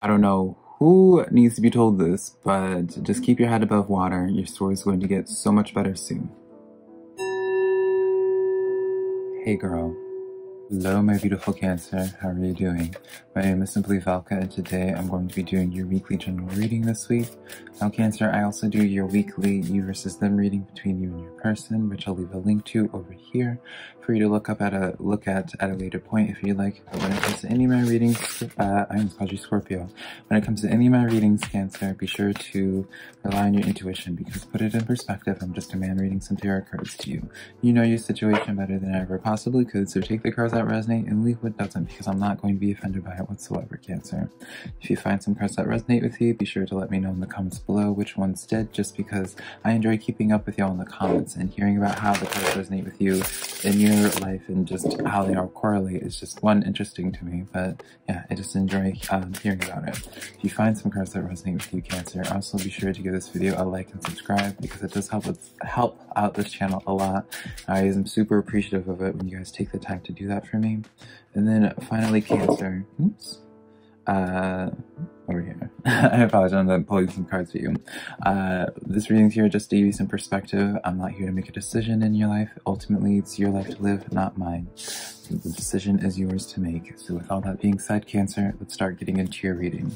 I don't know who needs to be told this, but just keep your head above water. Your story is going to get so much better soon. Hey girl. Hello, my beautiful Cancer. How are you doing? My name is Simply Velca, and today I'm going to be doing your weekly general reading this week. Now, Cancer, I also do your weekly you versus them reading between you and your person, which I'll leave a link to over here for you to look up at a look at at a later point if you like. But when it comes to any of my readings, uh, I'm Scorpio. When it comes to any of my readings, Cancer, be sure to rely on your intuition because put it in perspective, I'm just a man reading some tarot cards to you. You know your situation better than I ever possibly could, so take the cards that resonate and leave what doesn't because I'm not going to be offended by it whatsoever, Cancer. If you find some cards that resonate with you, be sure to let me know in the comments below which ones did, just because I enjoy keeping up with y'all in the comments and hearing about how the cards resonate with you in your life and just how they all correlate is just one interesting to me. But yeah, I just enjoy um, hearing about it. If you find some cards that resonate with you, Cancer, also be sure to give this video a like and subscribe because it does help with, help out this channel a lot. I am super appreciative of it when you guys take the time to do that for me. And then finally, Cancer. Oops. Uh, over here. I apologize, I'm pulling some cards for you. Uh, this reading's here just to give you some perspective. I'm not here to make a decision in your life. Ultimately, it's your life to live, not mine. The decision is yours to make. So with all that being said, Cancer, let's start getting into your reading.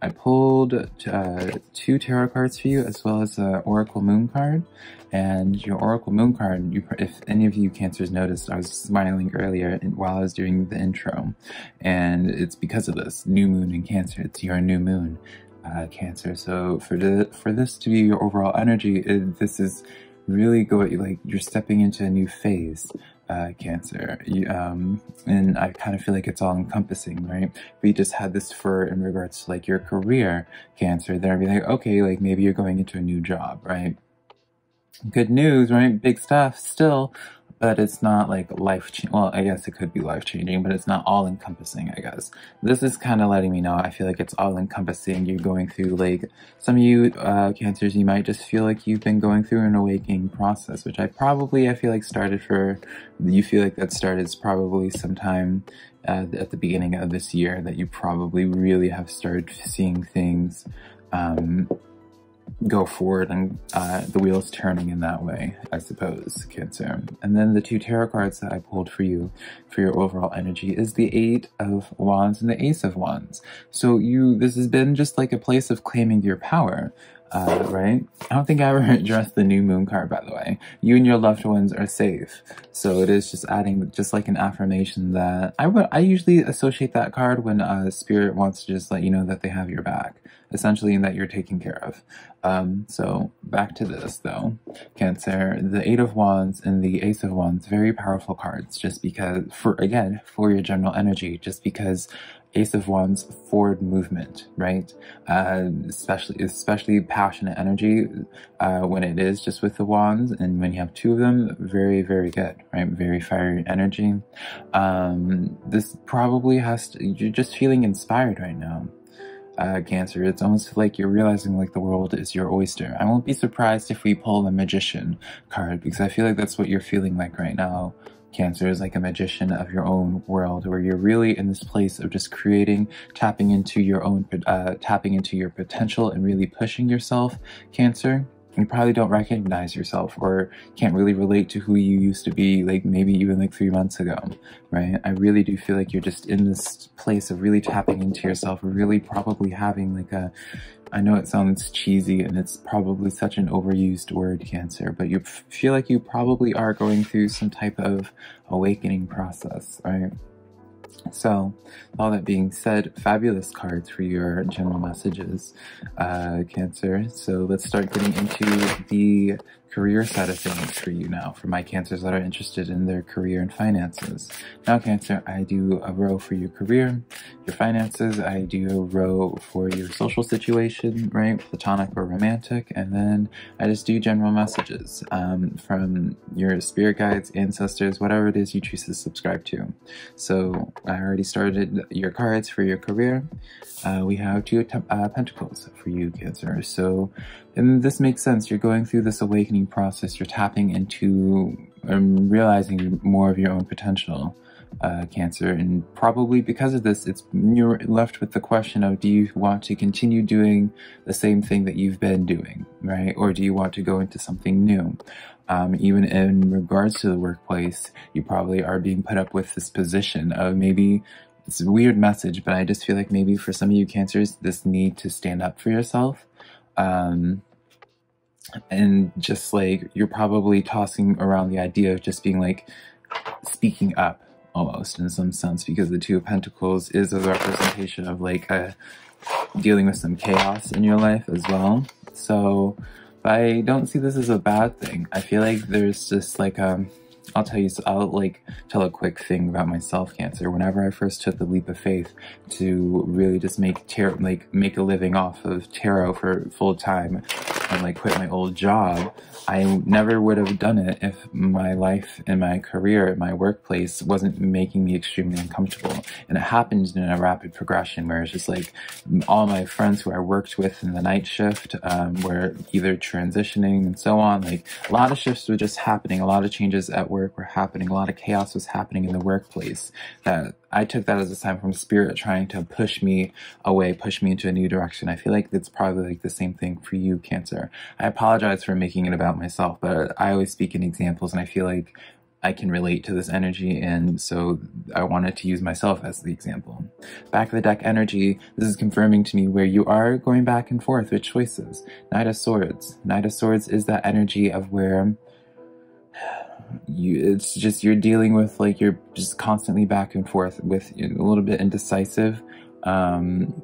I pulled uh, two tarot cards for you, as well as an Oracle Moon card. And your Oracle Moon card, you, if any of you Cancers noticed, I was smiling earlier while I was doing the intro. And it's because of this, new moon in Cancer. It's your new moon, uh, Cancer. So for, the, for this to be your overall energy, it, this is really go like you're stepping into a new phase uh, cancer. You, um, and I kind of feel like it's all encompassing, right? We just had this for in regards to like your career cancer. Then I'd be like, okay, like maybe you're going into a new job, right? Good news, right? Big stuff still but it's not like life changing. well i guess it could be life changing but it's not all encompassing i guess this is kind of letting me know i feel like it's all encompassing you're going through like some of you uh, cancers you might just feel like you've been going through an awakening process which i probably i feel like started for you feel like that started probably sometime uh, at the beginning of this year that you probably really have started seeing things um, go forward and uh, the wheels turning in that way, I suppose, Cancer. And then the two tarot cards that I pulled for you for your overall energy is the Eight of Wands and the Ace of Wands. So you, this has been just like a place of claiming your power. Uh, right? I don't think I ever addressed the new moon card, by the way. You and your loved ones are safe. So it is just adding just like an affirmation that I would, I usually associate that card when uh, spirit wants to just let you know that they have your back essentially and that you're taken care of. Um, so back to this though, Cancer, the Eight of Wands and the Ace of Wands, very powerful cards just because, for again, for your general energy, just because Ace of Wands, forward movement, right? Uh, especially, especially passionate energy uh, when it is just with the wands, and when you have two of them, very, very good, right? Very fiery energy. Um, this probably has to, you're just feeling inspired right now uh, Cancer. It's almost like you're realizing like the world is your oyster. I won't be surprised if we pull the Magician card because I feel like that's what you're feeling like right now. Cancer is like a magician of your own world where you're really in this place of just creating, tapping into your own, uh, tapping into your potential and really pushing yourself, Cancer you probably don't recognize yourself or can't really relate to who you used to be like maybe even like three months ago right? I really do feel like you're just in this place of really tapping into yourself really probably having like a i know it sounds cheesy and it's probably such an overused word cancer but you feel like you probably are going through some type of awakening process right so, all that being said, fabulous cards for your general messages, uh, Cancer. So let's start getting into the career side of things for you now, for my cancers that are interested in their career and finances. Now, Cancer, I do a row for your career, your finances, I do a row for your social situation, right? Platonic or romantic, and then I just do general messages um, from your spirit guides, ancestors, whatever it is you choose to subscribe to. So I already started your cards for your career. Uh, we have two uh, pentacles for you, Cancer. So and this makes sense. You're going through this awakening process. You're tapping into um, realizing more of your own potential. uh, Cancer. And probably because of this, it's you're left with the question of do you want to continue doing the same thing that you've been doing, right? Or do you want to go into something new? Um, even in regards to the workplace, you probably are being put up with this position of maybe it's a weird message, but I just feel like maybe for some of you cancers, this need to stand up for yourself. Um, and just like you're probably tossing around the idea of just being like speaking up almost in some sense because the two of pentacles is a representation of like a dealing with some chaos in your life as well so i don't see this as a bad thing i feel like there's just like um I'll tell you, so I'll like tell a quick thing about myself, Cancer. Whenever I first took the leap of faith to really just make tarot, like make a living off of tarot for full time and like quit my old job, I never would have done it if my life and my career at my workplace wasn't making me extremely uncomfortable. And it happened in a rapid progression where it's just like all my friends who I worked with in the night shift um, were either transitioning and so on. Like a lot of shifts were just happening, a lot of changes at work were happening, a lot of chaos was happening in the workplace that I took that as a sign from spirit trying to push me away, push me into a new direction. I feel like it's probably like the same thing for you, Cancer. I apologize for making it about myself, but I always speak in examples and I feel like I can relate to this energy, and so I wanted to use myself as the example. Back of the deck energy, this is confirming to me where you are going back and forth with choices. Knight of Swords. Knight of Swords is that energy of where you it's just you're dealing with like you're just constantly back and forth with a little bit indecisive um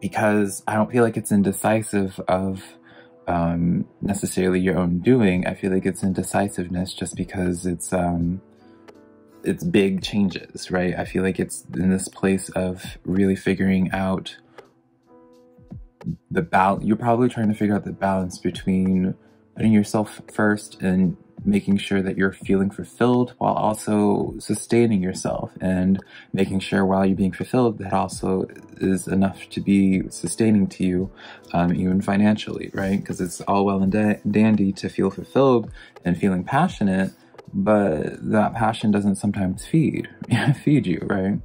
because i don't feel like it's indecisive of um necessarily your own doing. I feel like it's indecisiveness just because it's um it's big changes right? I feel like it's in this place of really figuring out the balance you're probably trying to figure out the balance between putting yourself first and making sure that you're feeling fulfilled while also sustaining yourself and making sure while you're being fulfilled that also is enough to be sustaining to you um, even financially right? Because it's all well and da dandy to feel fulfilled and feeling passionate but that passion doesn't sometimes feed feed you right?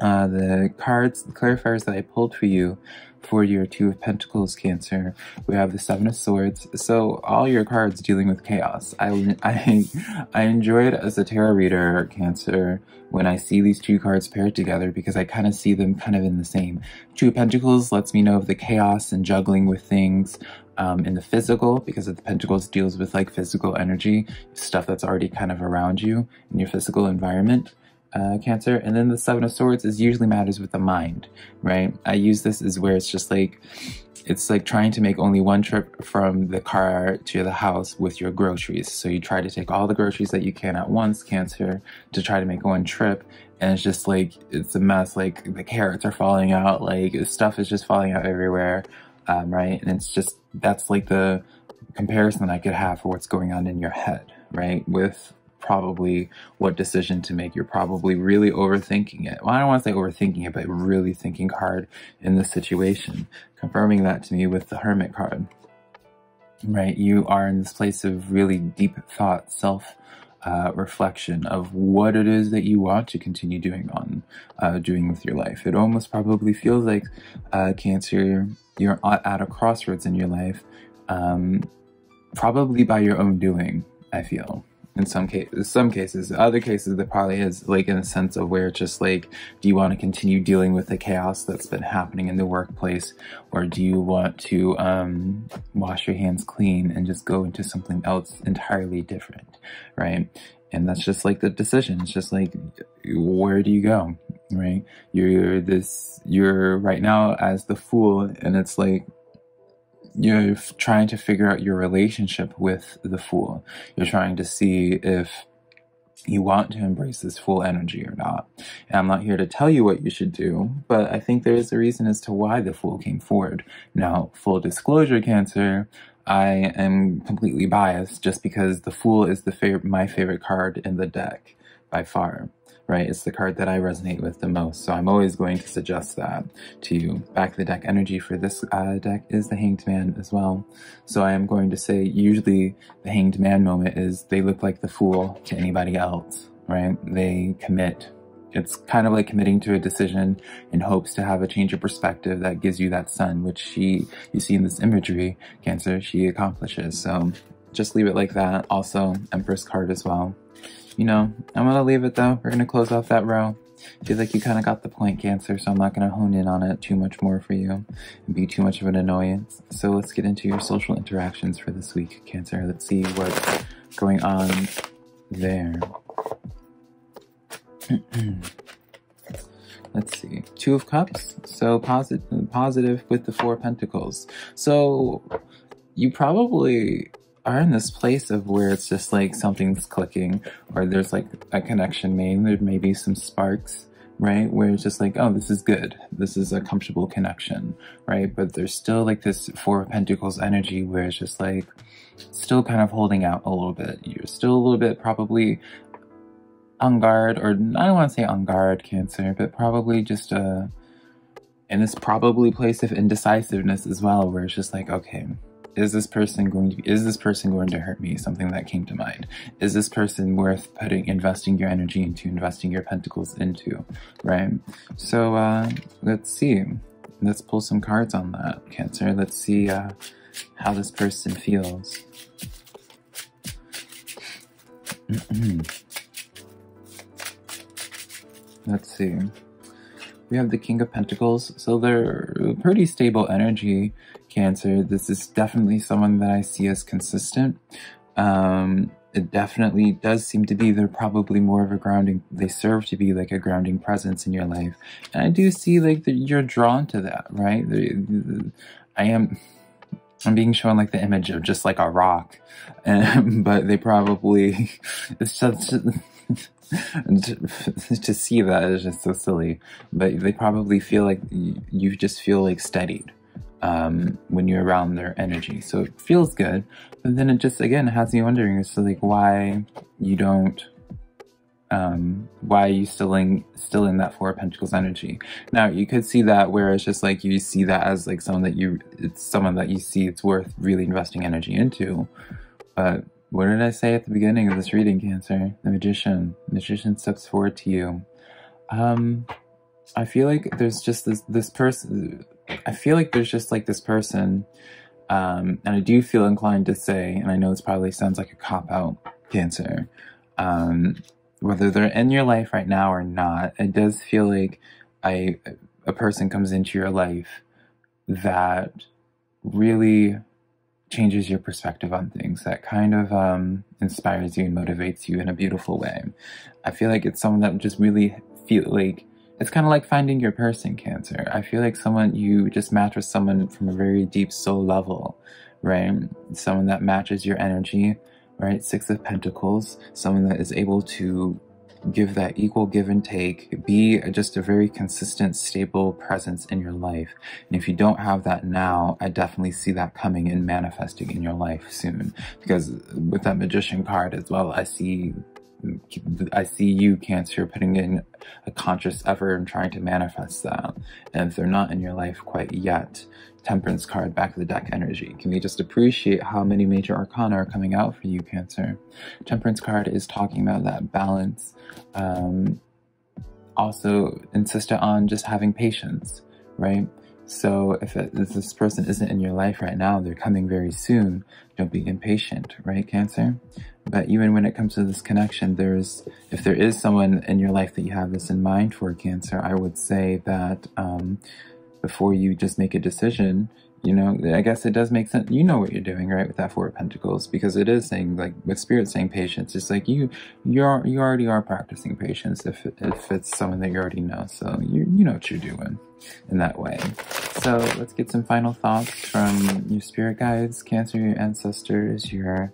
Uh, the cards the clarifiers that i pulled for you for your Two of Pentacles Cancer. We have the Seven of Swords. So all your cards dealing with chaos. I, I, I enjoy it as a tarot reader, Cancer, when I see these two cards paired together because I kind of see them kind of in the same. Two of Pentacles lets me know of the chaos and juggling with things um, in the physical because of the Pentacles deals with like physical energy, stuff that's already kind of around you in your physical environment uh, Cancer. And then the Seven of Swords is usually matters with the mind, right? I use this as where it's just like, it's like trying to make only one trip from the car to the house with your groceries. So you try to take all the groceries that you can at once, Cancer, to try to make one trip. And it's just like, it's a mess. Like the carrots are falling out, like stuff is just falling out everywhere, um, right? And it's just, that's like the comparison I could have for what's going on in your head, right? With probably what decision to make. You're probably really overthinking it. Well, I don't want to say overthinking it, but really thinking hard in the situation. Confirming that to me with the Hermit card. Right? You are in this place of really deep thought, self uh, reflection of what it is that you want to continue doing on uh, doing with your life. It almost probably feels like uh, Cancer, you're at a crossroads in your life, um, probably by your own doing. I feel in some cases some cases. Other cases there probably is like in a sense of where it's just like do you want to continue dealing with the chaos that's been happening in the workplace? Or do you want to um, wash your hands clean and just go into something else entirely different right? And that's just like the decision. It's just like where do you go right? You're this you're right now as the fool and it's like you're trying to figure out your relationship with the fool. You're trying to see if you want to embrace this full energy or not. And I'm not here to tell you what you should do, but I think there's a reason as to why the fool came forward. Now, full disclosure, Cancer, I am completely biased just because the fool is the fav my favorite card in the deck by far right? It's the card that I resonate with the most. So I'm always going to suggest that to you. Back of the deck energy for this uh, deck is the Hanged Man as well. So I am going to say usually the Hanged Man moment is they look like the fool to anybody else, right? They commit. It's kind of like committing to a decision in hopes to have a change of perspective that gives you that sun, which she, you see in this imagery, Cancer, she accomplishes. So just leave it like that. Also, Empress card as well. You know, I'm gonna leave it though. We're gonna close off that row. Feel like you kind of got the point, Cancer, so I'm not going to hone in on it too much more for you and be too much of an annoyance. So let's get into your social interactions for this week, Cancer. Let's see what's going on there. Let's see. Two of Cups. So positive, positive with the Four Pentacles. So you probably are in this place of where it's just like something's clicking or there's like a connection made. There may be some sparks, right? Where it's just like, oh, this is good. This is a comfortable connection, right? But there's still like this Four of Pentacles energy where it's just like still kind of holding out a little bit. You're still a little bit probably on guard, or I don't want to say on guard, Cancer, but probably just a, in this probably place of indecisiveness as well, where it's just like, okay, is this person going to is this person going to hurt me? Something that came to mind. Is this person worth putting, investing your energy into, investing your pentacles into, right? So, uh, let's see. Let's pull some cards on that, Cancer. Let's see, uh, how this person feels. Let's see. We have the King of Pentacles, so they're pretty stable energy, Cancer. This is definitely someone that I see as consistent. Um, it definitely does seem to be they're probably more of a grounding they serve to be like a grounding presence in your life and i do see like that you're drawn to that right i am i'm being shown like the image of just like a rock and, but they probably it's just to see that is just so silly. But they probably feel like you just feel like steadied um, when you're around their energy. So it feels good. But then it just, again, has you wondering as to like why you don't, um, why are you still in, still in that Four of Pentacles energy? Now, you could see that where it's just like you see that as like someone that you, it's someone that you see it's worth really investing energy into. But what did I say at the beginning of this reading, Cancer? The Magician. The Magician steps forward to you. Um, I feel like there's just this this person. I feel like there's just like this person, um, and I do feel inclined to say, and I know this probably sounds like a cop out, Cancer. Um, whether they're in your life right now or not, it does feel like a a person comes into your life that really changes your perspective on things, that kind of um, inspires you and motivates you in a beautiful way. I feel like it's someone that just really feel like it's kind of like finding your person, Cancer. I feel like someone you just match with someone from a very deep soul level, right? Someone that matches your energy, right? Six of Pentacles, someone that is able to give that equal give and take, be just a very consistent, stable presence in your life. And if you don't have that now, I definitely see that coming and manifesting in your life soon. Because with that magician card as well, I see I see you, Cancer, putting in a conscious effort and trying to manifest that. And if they're not in your life quite yet, Temperance card, back of the deck energy. Can we just appreciate how many major arcana are coming out for you, Cancer? Temperance card is talking about that balance. Um, also, insistent on just having patience, right? So if, it, if this person isn't in your life right now, they're coming very soon. Don't be impatient, right, Cancer? But even when it comes to this connection, there's if there is someone in your life that you have this in mind for, Cancer, I would say that um, before you just make a decision, you know, I guess it does make sense. You know what you're doing, right, with that Four of Pentacles, because it is saying, like, with Spirit saying patience, it's like you, you're, you already are practicing patience if, if it's someone that you already know. So you, you know what you're doing in that way. So let's get some final thoughts from your spirit guides, Cancer, your ancestors, your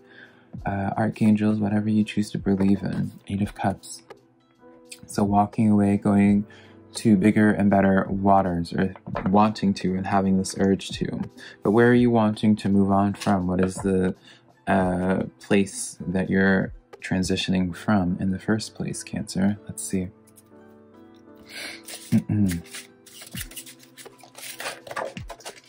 uh, archangels, whatever you choose to believe in. Eight of Cups. So walking away, going to bigger and better waters or wanting to and having this urge to. But where are you wanting to move on from? What is the uh, place that you're transitioning from in the first place, Cancer? Let's see.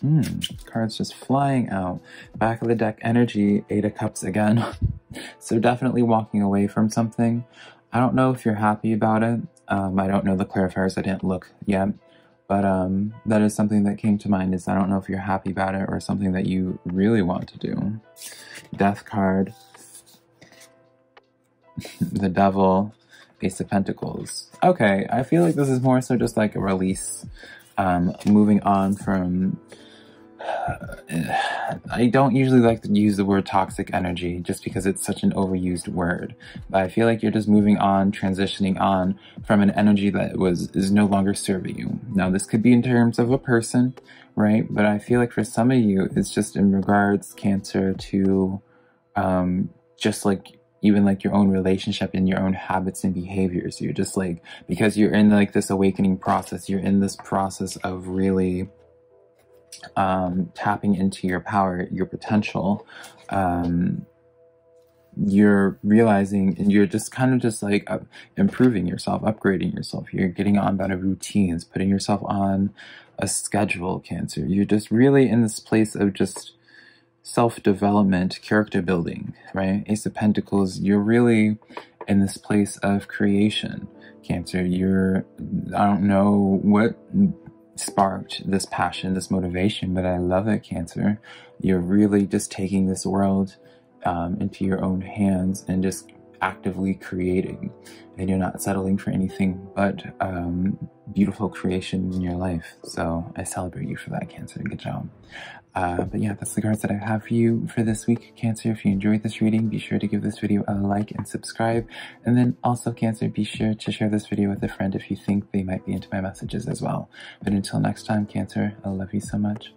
Mm, cards just flying out. Back of the deck energy, Eight of Cups again. so definitely walking away from something. I don't know if you're happy about it. Um, I don't know the clarifiers. I didn't look yet. But um, that is something that came to mind is I don't know if you're happy about it or something that you really want to do. Death card. the devil. Ace of Pentacles. Okay, I feel like this is more so just like a release. Um, moving on from I don't usually like to use the word toxic energy just because it's such an overused word. But I feel like you're just moving on, transitioning on from an energy that was is no longer serving you. Now this could be in terms of a person, right? But I feel like for some of you, it's just in regards cancer to um, just like even like your own relationship and your own habits and behaviors. You're just like because you're in like this awakening process, you're in this process of really um, tapping into your power, your potential, um, you're realizing and you're just kind of just like improving yourself, upgrading yourself. You're getting on better routines, putting yourself on a schedule, Cancer. You're just really in this place of just self development, character building, right? Ace of Pentacles, you're really in this place of creation. Cancer, you're, I don't know what sparked this passion, this motivation, but I love it, Cancer. You're really just taking this world um, into your own hands and just actively creating. And you're not settling for anything but um, beautiful creation in your life. So I celebrate you for that, Cancer. Good job. Uh, but yeah, that's the cards that I have for you for this week, Cancer. If you enjoyed this reading, be sure to give this video a like and subscribe. And then also, Cancer, be sure to share this video with a friend if you think they might be into my messages as well. But until next time, Cancer, I love you so much.